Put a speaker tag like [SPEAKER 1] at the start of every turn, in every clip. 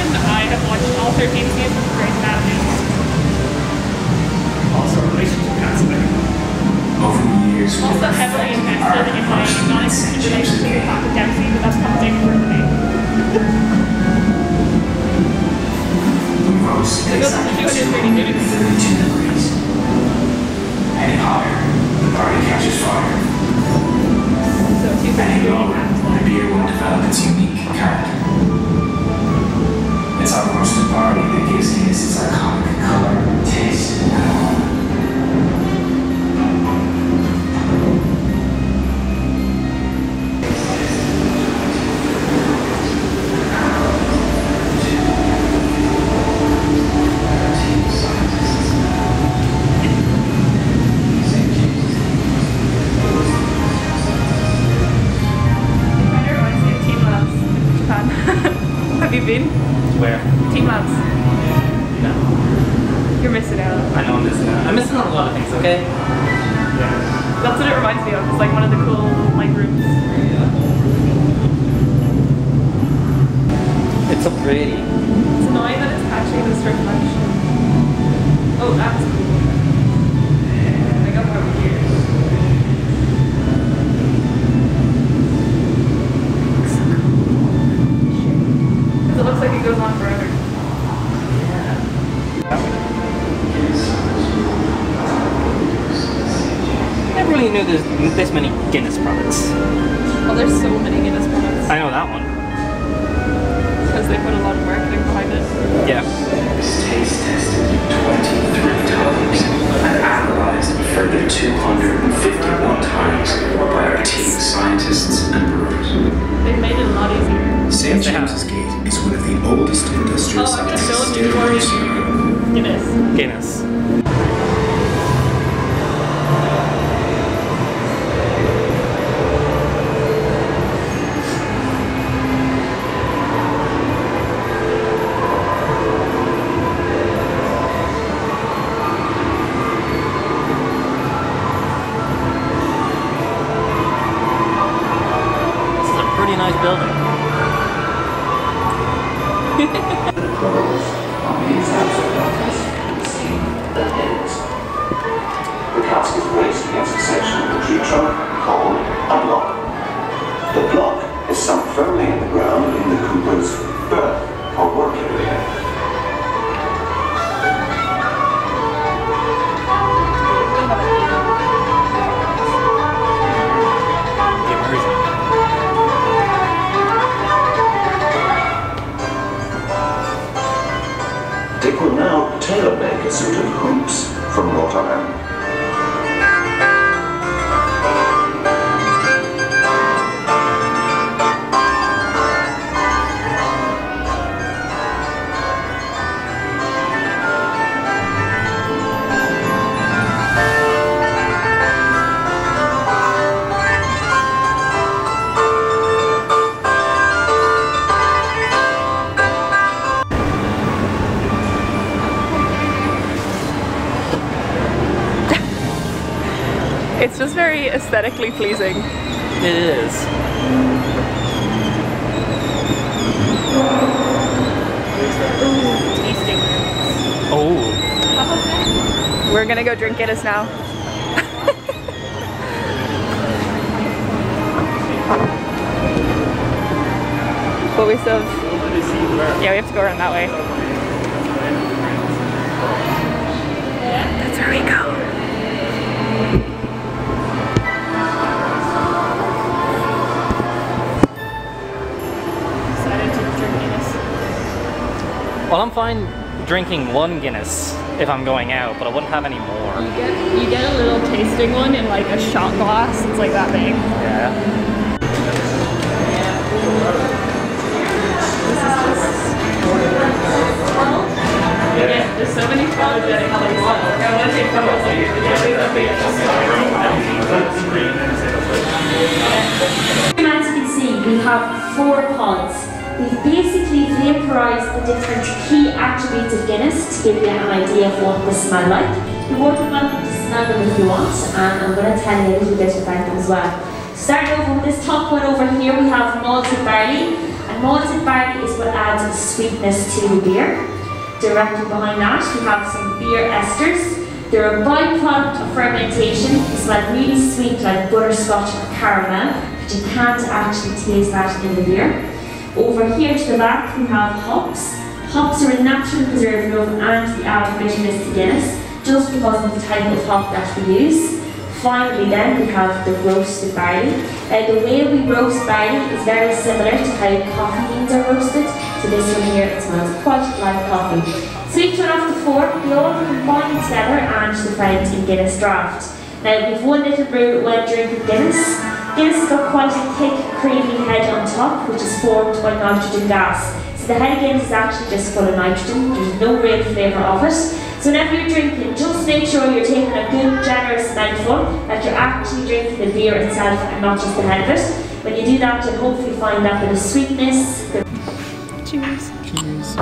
[SPEAKER 1] general. I have watched all 13 seasons of Grey's Anatomy.
[SPEAKER 2] Also relationship counselor.
[SPEAKER 3] Over the years,
[SPEAKER 1] Also heavily invested in my non-existent relationship with. Papa Dempsey, but that's conversation for me.
[SPEAKER 3] We rose to
[SPEAKER 1] It goes up to 230 minutes.
[SPEAKER 3] 32 degrees. Any higher, the party catches fire.
[SPEAKER 1] So two
[SPEAKER 3] Any lower, the beer will develop its unique character. It's our roasted barley that gives Guinness its iconic color, taste, and aroma.
[SPEAKER 1] Show them
[SPEAKER 3] still
[SPEAKER 1] before aesthetically pleasing.
[SPEAKER 2] It is.
[SPEAKER 1] Tasting.
[SPEAKER 2] Oh.
[SPEAKER 1] We're gonna go drink Guinness now. but we still have, yeah, we have to go around that way.
[SPEAKER 2] Well, I'm fine drinking one Guinness if I'm going out, but I wouldn't have any more.
[SPEAKER 1] You get you get a little tasting one in like a shot glass. It's like that big.
[SPEAKER 2] Yeah.
[SPEAKER 1] Yeah, there's so many photogenic places. I want to take photos of you.
[SPEAKER 4] Can see, we have four pods. We've basically the different key attributes of Guinness to give you an idea of what they smell like. You're more than welcome to smell them if you want, and I'm going to tell you a little bit about them as well. Starting off with this top one over here, we have malted barley. And malted barley is what adds sweetness to the beer. Directly behind that, we have some beer esters. They're a byproduct of fermentation. They smell really sweet like butterscotch or caramel, but you can't actually taste that in the beer. Over here to the back, we have hops. Hops are a natural preservative and the added bitterness to Guinness, just because of the type of hop that we use. Finally then, we have the roasted barley. Uh, the way we roast barley is very similar to how coffee beans are roasted. So this one here, it smells quite like coffee. So each one of the four, they all combine together and found in Guinness Draught. Now we've one little brew when drinking Guinness. Guinness has got quite a thick, creamy head on top, which is formed by nitrogen gas. So the head of Guinness is actually just full of nitrogen. There's no real flavour of it. So whenever you're drinking, just make sure you're taking a good, generous mouthful, that you're actually drinking the beer itself and not just the head of it. When you do that, you'll hopefully find that bit of sweetness,
[SPEAKER 1] Cheers.
[SPEAKER 2] Cheers.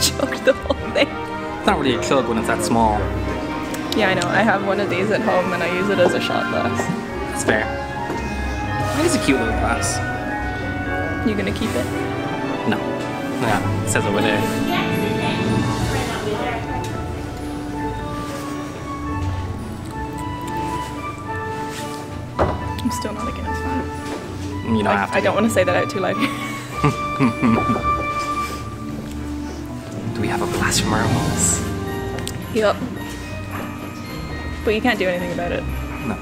[SPEAKER 1] Choked the whole thing.
[SPEAKER 2] It's not really a chug when it's that small.
[SPEAKER 1] Yeah, I know. I have one of these at home and I use it as a shot glass.
[SPEAKER 2] That's fair. I it's a cute little glass.
[SPEAKER 1] You gonna keep it?
[SPEAKER 2] No. Yeah, it says over there.
[SPEAKER 1] I'm still not a Guinness fan.
[SPEAKER 2] You don't
[SPEAKER 1] I,
[SPEAKER 2] have to.
[SPEAKER 1] I don't want to say that out too loud.
[SPEAKER 2] Have a glass from our house?
[SPEAKER 1] yep. But you can't do anything about it
[SPEAKER 2] No.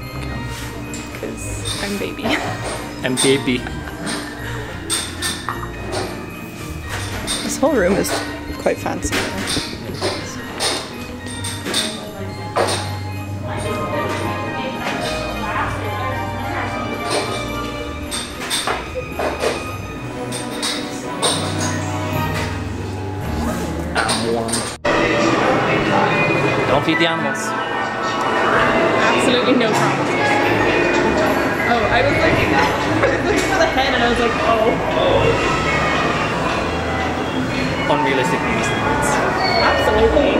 [SPEAKER 1] Because I'm baby.
[SPEAKER 2] I'm baby.
[SPEAKER 1] this whole room is quite fancy.
[SPEAKER 2] I'm feed the animals.
[SPEAKER 1] Absolutely no problem. Oh, I was looking, looking for the head and I was like, oh,
[SPEAKER 2] Unrealistic movie
[SPEAKER 1] absolutely.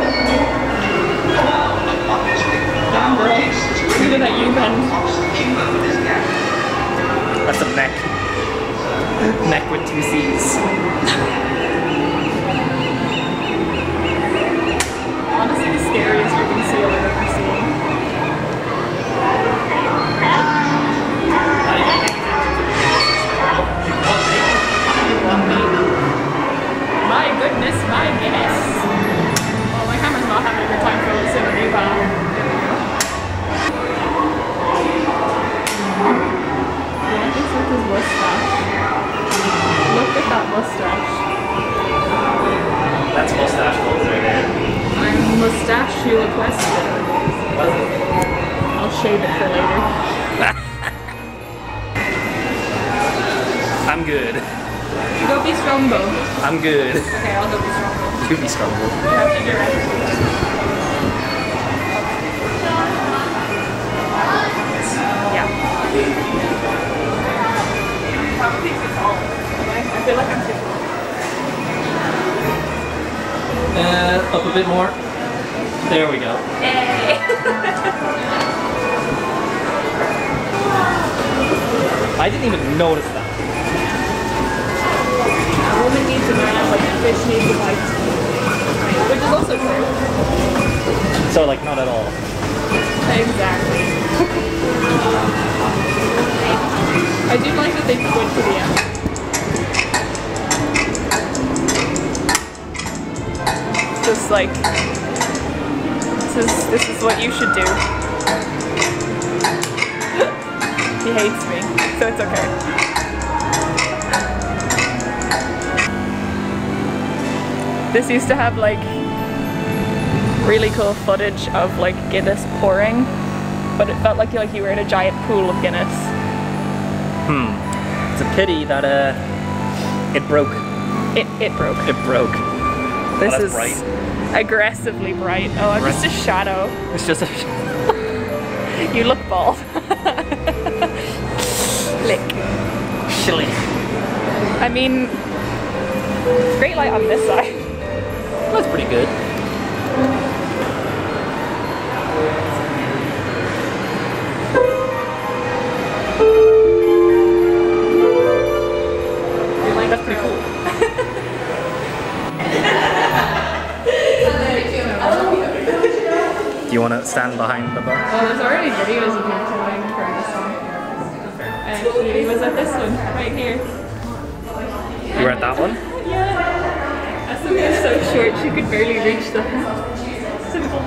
[SPEAKER 1] Girl. Mustachio question. I'll shave it for later.
[SPEAKER 2] I'm good.
[SPEAKER 1] Go be strong though.
[SPEAKER 2] I'm good.
[SPEAKER 1] Okay, I'll go be strong though.
[SPEAKER 2] You be strong.
[SPEAKER 1] You have to direct. Yeah. Probably too tall. I feel like I'm too.
[SPEAKER 2] Uh, up a bit more. There we go. I didn't even notice that.
[SPEAKER 1] A woman needs a man like a fish needs a wife. Which is also true.
[SPEAKER 2] So like not at all.
[SPEAKER 1] Exactly. I do like that they went to the end. Just like this is what you should do. he hates me, so it's okay. This used to have like really cool footage of like Guinness pouring, but it felt like like you were in a giant pool of Guinness.
[SPEAKER 2] Hmm. It's a pity that uh, it broke.
[SPEAKER 1] It it broke.
[SPEAKER 2] It broke.
[SPEAKER 1] This
[SPEAKER 2] that's
[SPEAKER 1] is
[SPEAKER 2] bright.
[SPEAKER 1] Aggressively bright. Oh, I'm just a shadow.
[SPEAKER 2] It's just a.
[SPEAKER 1] You look bald. Lick.
[SPEAKER 2] Chilly.
[SPEAKER 1] I mean, great light on this side.
[SPEAKER 2] That's pretty good. Do you want to stand behind the bar?
[SPEAKER 1] Well, there's already videos of him playing for this one. And he was at this one, right here.
[SPEAKER 2] You were at that one?
[SPEAKER 1] Yeah. As was so short, she could barely reach the symbol.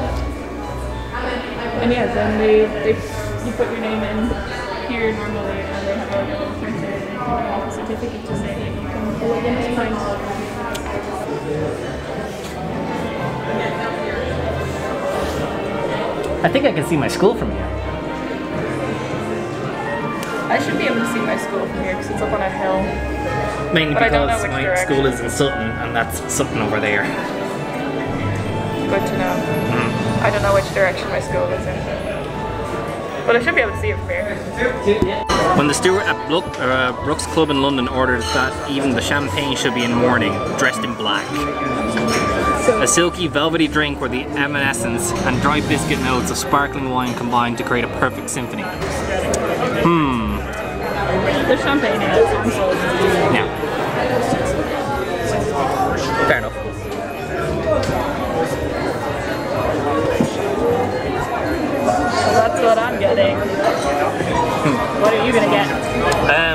[SPEAKER 1] And yeah, then they, they you put your name in here normally, and they have a little printer and you can have a certificate to say that you can go against points.
[SPEAKER 2] I think I can see my school from here.
[SPEAKER 1] I should be able to see my school from here because it's up on a hill.
[SPEAKER 2] Mainly
[SPEAKER 1] But I don't know
[SPEAKER 2] because my
[SPEAKER 1] direction.
[SPEAKER 2] school is in Sutton and that's Sutton over there.
[SPEAKER 1] Good to know. I don't know which direction my school is in. But I should be able to see it from here.
[SPEAKER 2] When the steward at Brook, uh, Brooks Club in London orders that even the champagne should be in mourning, dressed in black. A silky, velvety drink where the effervescence and dry biscuit notes of sparkling wine combine to create a perfect symphony. Hmm.
[SPEAKER 1] The champagne is
[SPEAKER 2] Yeah. Fair enough.
[SPEAKER 1] So that's what I'm getting. What are you gonna get?
[SPEAKER 2] Um,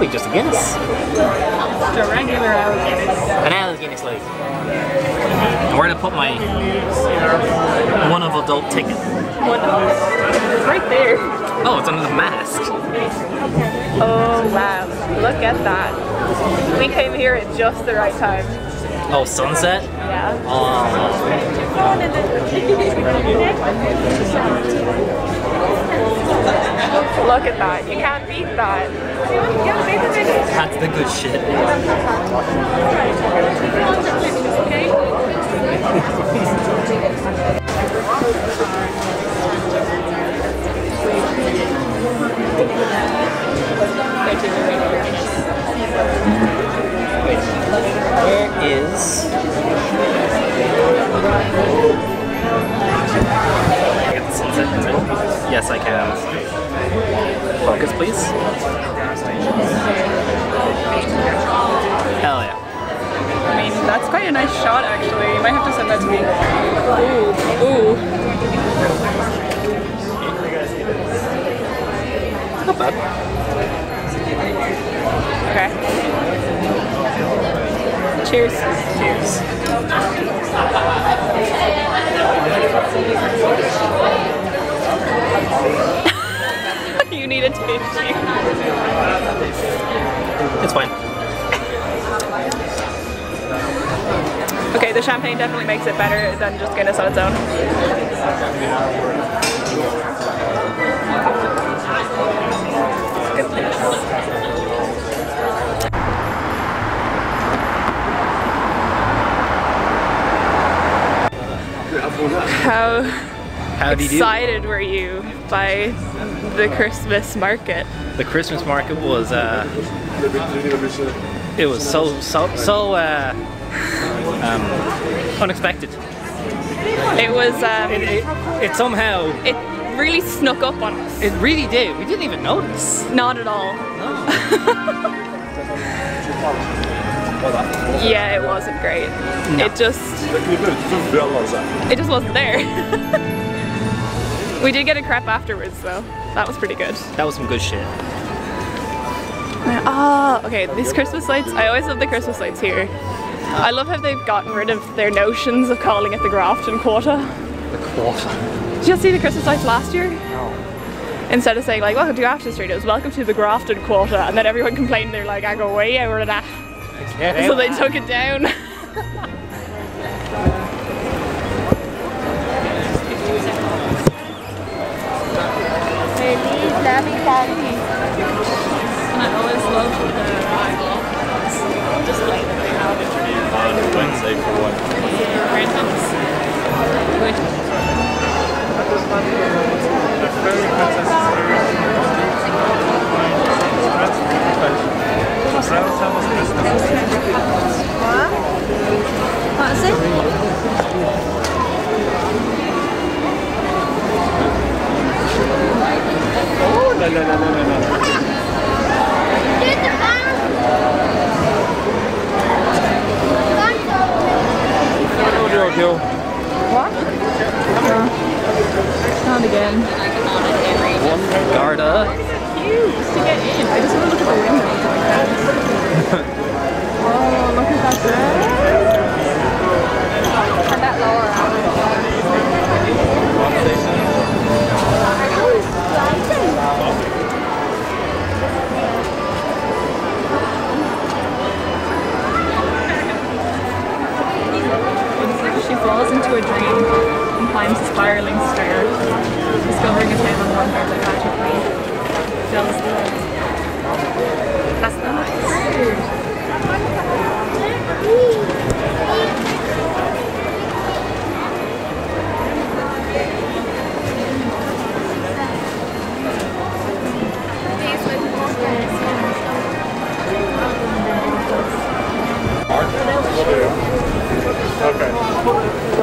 [SPEAKER 2] probably just a Guinness.
[SPEAKER 1] Just a regular old Guinness.
[SPEAKER 2] An ale Guinness, like. And where to put my one of adult ticket?
[SPEAKER 1] What? It's right there.
[SPEAKER 2] Oh, it's under the mask.
[SPEAKER 1] Oh wow! Look at that. We came here at just the right time.
[SPEAKER 2] Oh, sunset?
[SPEAKER 1] Yeah.
[SPEAKER 2] Oh,
[SPEAKER 1] Look at that. You can't beat that. You can't beat the
[SPEAKER 2] that's the good shit. Where It's fine.
[SPEAKER 1] Okay, the champagne definitely makes it better than just Guinness on its own. How
[SPEAKER 2] How do you do?
[SPEAKER 1] excited were you by the Christmas market?
[SPEAKER 2] The Christmas market was uh, it was so so so uh, um, unexpected.
[SPEAKER 1] It was, um,
[SPEAKER 2] It, it, it somehow
[SPEAKER 1] it really snuck up on us.
[SPEAKER 2] it really did. We didn't even notice.
[SPEAKER 1] Not at all. Yeah, it wasn't great. It just it just wasn't there. we did get a crepe afterwards though. That was pretty good.
[SPEAKER 2] That was some good shit.
[SPEAKER 1] Ah, okay, these Christmas lights, I always love the Christmas lights here. I love how they've gotten rid of their notions of calling it the Grafton Quarter.
[SPEAKER 2] The quarter.
[SPEAKER 1] Did you see the Christmas lights last year? No. Instead of saying like, welcome to Grafton Street, it was welcome to the Grafton Quarter, and then everyone complained they're like, I go way over of that. So they took it down. And I always love the Arrival. Just like the interview on Wednesday for what? Randoms. Which? The fairy princess is very What's? Climbs spiraling stair, discovering a tale of wonder that magically fills the. That's nice.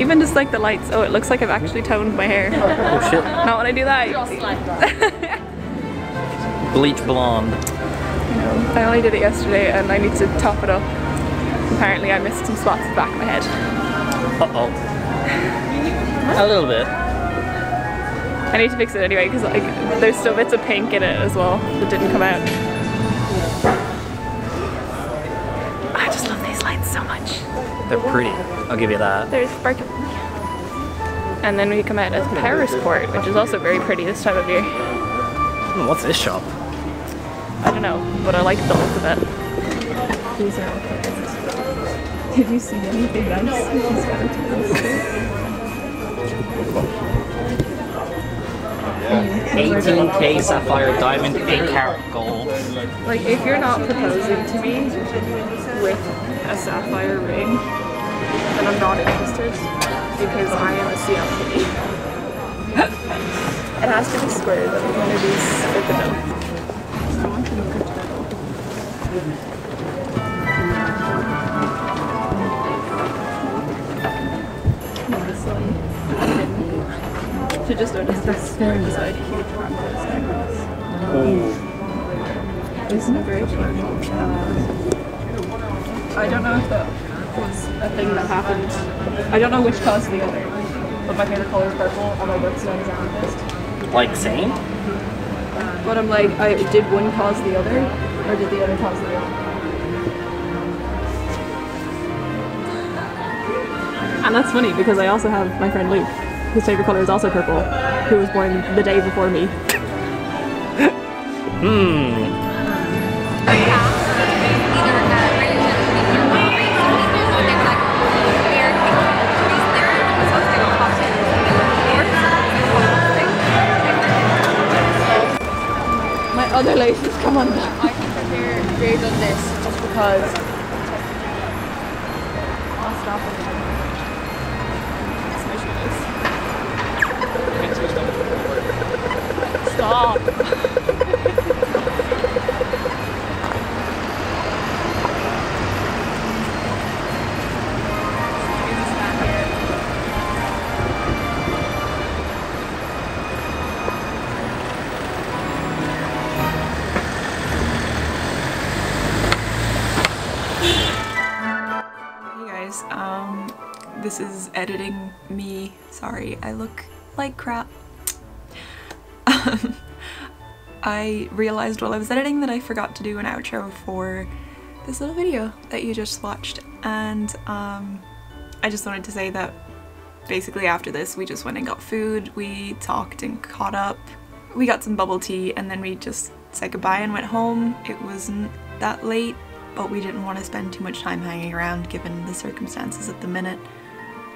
[SPEAKER 1] Even just like the lights. Oh, it looks like I've actually toned my hair.
[SPEAKER 2] Oh shit.
[SPEAKER 1] Not when I do that.
[SPEAKER 2] Bleach blonde.
[SPEAKER 1] I only did it yesterday and I need to top it up. Apparently I missed some spots at the back of my head.
[SPEAKER 2] Uh oh. A little bit.
[SPEAKER 1] I need to fix it anyway because like there's still bits of pink in it as well that didn't come out.
[SPEAKER 2] They're pretty. I'll give you that.
[SPEAKER 1] They're sparkling. And then we come out as Paris Court, which is also very pretty this time of year.
[SPEAKER 2] Hmm, what's this shop?
[SPEAKER 1] I don't know, but I like the look of it. These are all closed. Did you see anything nice? with these photos?
[SPEAKER 2] 18k sapphire diamond, 8 carat gold.
[SPEAKER 1] Like, if you're not proposing to me with a sapphire ring, then I'm not interested because I am a CLP. it has to be square though, one of these fit the bill. So I want to look at turtle. One. Just notice this beside huge practice. Isn't it very cute? I don't know if that was a thing that happened. I don't know which caused the other. But my favorite color is purple and my birthstone is amethyst.
[SPEAKER 2] Like same?
[SPEAKER 1] But I'm like, I, did one cause the other? Or did the other cause the other? And that's funny because I also have my friend Luke, whose favorite color is also purple, who was born the day before me.
[SPEAKER 2] Hmm.
[SPEAKER 1] Other laces come on. I think that they're engraved on this just because. I'll stop it. Stop.
[SPEAKER 5] Editing me. Sorry, I look like crap. I realized while I was editing that I forgot to do an outro for this little video that you just watched, and um, I just wanted to say that basically after this we just went and got food, we talked and caught up, we got some bubble tea, and then we just said goodbye and went home. It wasn't that late, but we didn't want to spend too much time hanging around given the circumstances at the minute.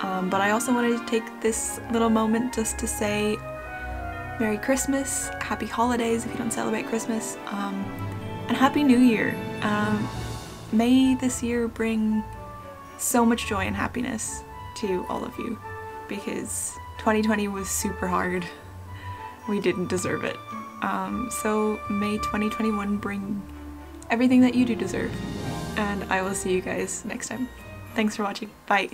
[SPEAKER 5] Um, but I also wanted to take this little moment just to say Merry Christmas, Happy Holidays if you don't celebrate Christmas, um, and Happy New Year. Um, may this year bring so much joy and happiness to all of you because 2020 was super hard. We didn't deserve it. Um, so may 2021 bring everything that you do deserve. And I will see you guys next time. Thanks for watching. Bye.